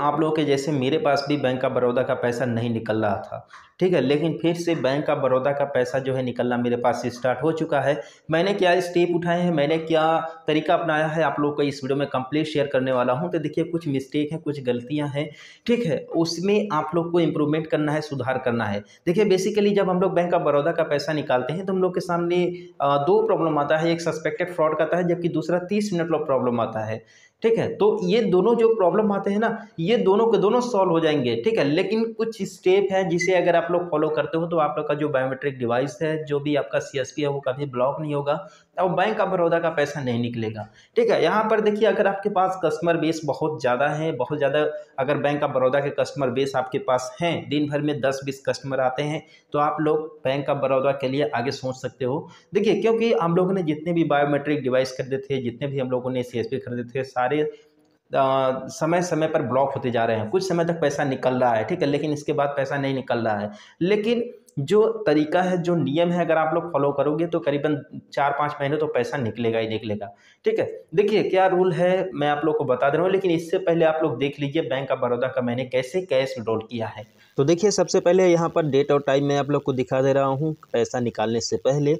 आप लोगों के जैसे मेरे पास भी बैंक ऑफ़ बड़ौदा का पैसा नहीं निकल रहा था, ठीक है? लेकिन फिर से बैंक ऑफ़ बड़ौदा का पैसा जो है निकलना मेरे पास स्टार्ट हो चुका है। मैंने क्या स्टेप उठाए हैं? मैंने क्या तरीका अपनाया है? आप लोग को इस वीडियो में कंप्लीट शेयर करने वाला हूँ। तो देखिए, कुछ मिस्टेक हैं, कुछ गलतियाँ हैं, ठीक है? उसमें आप लोग को इम्प्रूवमेंट करना है, सुधार करना है। देखिए बेसिकली जब हम लोग बैंक ऑफ़ बड़ौदा का पैसा निकालते हैं तो हम लोग के सामने दो प्रॉब्लम आता है। एक सस्पेक्टेड फ्रॉड का आता है, जबकि दूसरा तीस मिनट वाला प्रॉब्लम आता है। ठीक है? तो ये दोनों जो प्रॉब्लम आते हैं ना, ये दोनों के दोनों सॉल्व हो जाएँगे, ठीक है? लेकिन कुछ स्टेप है जिसे अगर आप लोग फॉलो करते हो तो आप लोग का जो बायोमेट्रिक डिवाइस है, जो भी आपका सीएसपी है, वो कभी ब्लॉक नहीं होगा और बैंक ऑफ़ बड़ौदा का पैसा नहीं निकलेगा, ठीक है? यहाँ पर देखिए, अगर आपके पास कस्टमर बेस बहुत ज़्यादा है, बहुत ज़्यादा अगर बैंक ऑफ़ बड़ौदा के कस्टमर बेस आपके पास हैं, दिन भर में दस बीस कस्टमर आते हैं तो आप लोग बैंक ऑफ़ बड़ौदा के लिए आगे सोच सकते हो। देखिए, क्योंकि हम लोगों ने जितने भी बायोमेट्रिक डिवाइस खरीदे थे, जितने भी हम लोगों ने सीएसपी खरीदे थे, सारे आ, समय समय पर ब्लॉक होते जा रहे हैं। कुछ समय तक पैसा निकल रहा है ठीक है लेकिन इसके बाद पैसा नहीं निकल रहा है। लेकिन जो तरीका है जो नियम है अगर आप लोग फॉलो करोगे तो करीबन चार पाँच महीने तो पैसा निकलेगा ही निकलेगा ठीक है? देखिए क्या रूल है मैं आप लोग को बता दे रहा हूँ लेकिन इससे पहले आप लोग देख लीजिए बैंक ऑफ़ बड़ौदा का मैंने कैसे कैश विड्रॉल किया है। तो देखिए सबसे पहले यहाँ पर डेट और टाइम मैं आप लोग को दिखा दे रहा हूँ पैसा निकालने से पहले।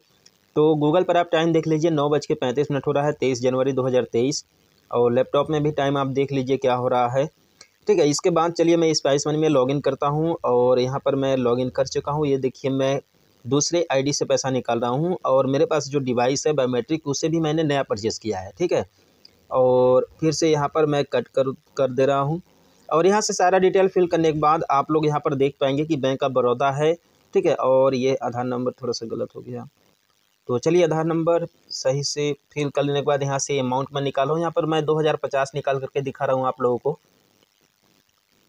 तो गूगल पर आप टाइम देख लीजिए नौ बज के पैंतीस मिनट हो रहा है तेईस जनवरी दो हज़ार तेईस। और लैपटॉप में भी टाइम आप देख लीजिए क्या हो रहा है। ठीक है, इसके बाद चलिए मैं स्पाइस मनी में लॉगिन करता हूँ और यहाँ पर मैं लॉगिन कर चुका हूँ। ये देखिए मैं दूसरे आईडी से पैसा निकाल रहा हूँ और मेरे पास जो डिवाइस है बायोमेट्रिक उसे भी मैंने नया परचेज़ किया है। ठीक है, और फिर से यहाँ पर मैं कट कर कर दे रहा हूँ। और यहाँ से सारा डिटेल फिल करने के बाद आप लोग यहाँ पर देख पाएँगे कि बैंक ऑफ़ बड़ौदा है। ठीक है, और ये आधार नंबर थोड़ा सा गलत हो गया। तो चलिए आधार नंबर सही से फिल कर लेने के बाद यहाँ से अमाउंट मैं निकालो यहाँ पर मैं दो हज़ार पचास निकाल करके दिखा रहा हूँ आप लोगों को।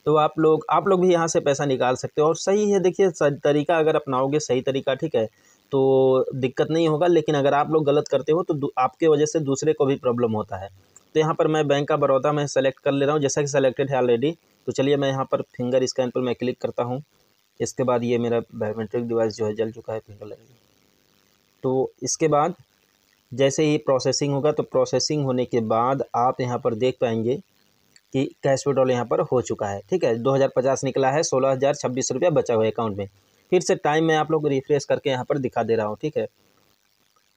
तो आप लोग आप लोग भी यहाँ से पैसा निकाल सकते हो। और सही है, देखिए तरीका अगर अपनाओगे, सही तरीका, ठीक है तो दिक्कत नहीं होगा। लेकिन अगर आप लोग गलत करते हो तो आपके वजह से दूसरे को भी प्रॉब्लम होता है। तो यहाँ पर मैं बैंक का बड़ौदा में सेलेक्ट कर ले रहा हूँ, जैसा कि सेलेक्टेड है ऑलरेडी तो चलिए मैं यहाँ पर फिंगर स्कैन पर मैं क्लिक करता हूँ। इसके बाद ये मेरा बायोमेट्रिक डिवाइस जो है, जल चुका है फिंगर लगेगा तो इसके बाद जैसे ही प्रोसेसिंग होगा तो प्रोसेसिंग होने के बाद आप यहाँ पर देख पाएँगे कि कैश विड्रॉल यहाँ पर हो चुका है, ठीक है? दो हज़ार पचास निकला है, सोलह हज़ार छब्बीस रुपया बचा हुआ है अकाउंट में। फिर से टाइम मैं आप लोग रिफ्रेश करके यहाँ पर दिखा दे रहा हूँ, ठीक है?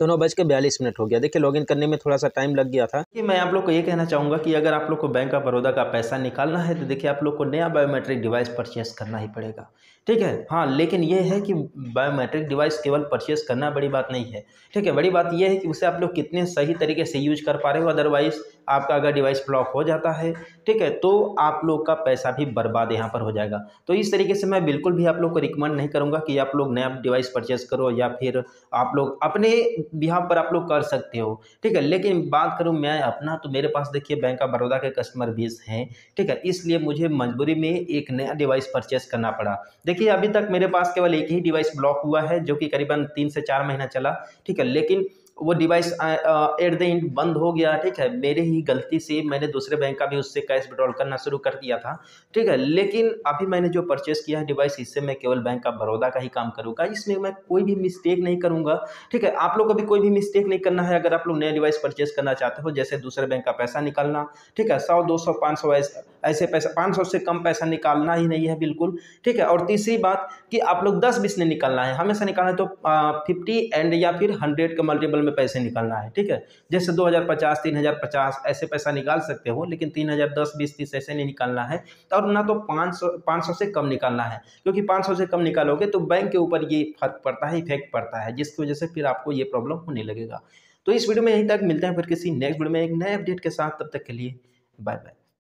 तो नौ बज के बयालीस मिनट हो गया। देखिए लॉगिन करने में थोड़ा सा टाइम लग गया था। कि मैं आप लोग को ये कहना चाहूँगा कि अगर आप लोग को बैंक ऑफ़ बड़ौदा का पैसा निकालना है तो देखिए आप लोग को नया बायोमेट्रिक डिवाइस परचेस करना ही पड़ेगा। ठीक है? हाँ लेकिन ये है कि बायोमेट्रिक डिवाइस केवल परचेस करना बड़ी बात नहीं है। ठीक है? बड़ी बात यह है कि उसे आप लोग कितने सही तरीके से यूज़ कर पा रहे हो अदरवाइज़ आपका अगर डिवाइस ब्लॉक हो जाता है। ठीक है? तो आप लोग का पैसा भी बर्बाद यहाँ पर हो जाएगा। तो इस तरीके से मैं बिल्कुल भी आप लोग को रिकमेंड नहीं करूँगा कि आप लोग नया डिवाइस परचेस करो या फिर आप लोग अपने बिहार पर आप लोग कर सकते हो, ठीक है? लेकिन बात करूँ मैं अपना तो मेरे पास देखिए बैंक ऑफ़ बड़ौदा के कस्टमर बेस हैं, ठीक है? इसलिए मुझे मजबूरी में एक नया डिवाइस परचेस करना पड़ा। देखिए, अभी तक मेरे पास केवल एक ही डिवाइस ब्लॉक हुआ है, जो कि करीबन तीन से चार महीना चला, ठीक है? लेकिन वो डिवाइस एट द एंड बंद हो गया, ठीक है? मेरे ही गलती से मैंने दूसरे बैंक का भी उससे कैश विड्रॉल करना शुरू कर दिया था, ठीक है? लेकिन अभी मैंने जो परचेस किया है डिवाइस इससे मैं केवल बैंक ऑफ़ बड़ौदा का ही काम करूँगा। इसमें मैं कोई भी मिस्टेक नहीं करूँगा, ठीक है? आप लोग को भी कोई भी मिस्टेक नहीं करना है, अगर आप लोग नया डिवाइस परचेस करना चाहते हो, जैसे दूसरे बैंक का पैसा निकालना, ठीक है? सौ, दो सौ, पाँच सौ, ऐसे पैसा, पाँच सौ से कम पैसा निकालना ही नहीं है बिल्कुल, ठीक है? और तीसरी बात कि आप लोग दस बीस नहीं निकालना है, हमेशा निकालना है तो फिफ्टी एंड या फिर हंड्रेड का मल्टीपल में पैसे निकालना है, ठीक है? जैसे दो हज़ार पचास, तीन हज़ार पचास ऐसे पैसा निकाल सकते हो, लेकिन तीन हज़ार दस, बीस, तीस ऐसे नहीं निकालना है और ना तो पाँच सौ पाँच सौ से कम निकालना है, क्योंकि पाँच सौ से कम निकालोगे तो बैंक के ऊपर ये फ़र्क पड़ता है, इफ़ेक्ट पड़ता है, जिसकी वजह से फिर आपको ये प्रॉब्लम होने लगेगा। तो इस वीडियो में यहीं तक, मिलते हैं फिर किसी नेक्स्ट वीडियो में एक नए अपडेट के साथ, तब तक के लिए बाय बाय।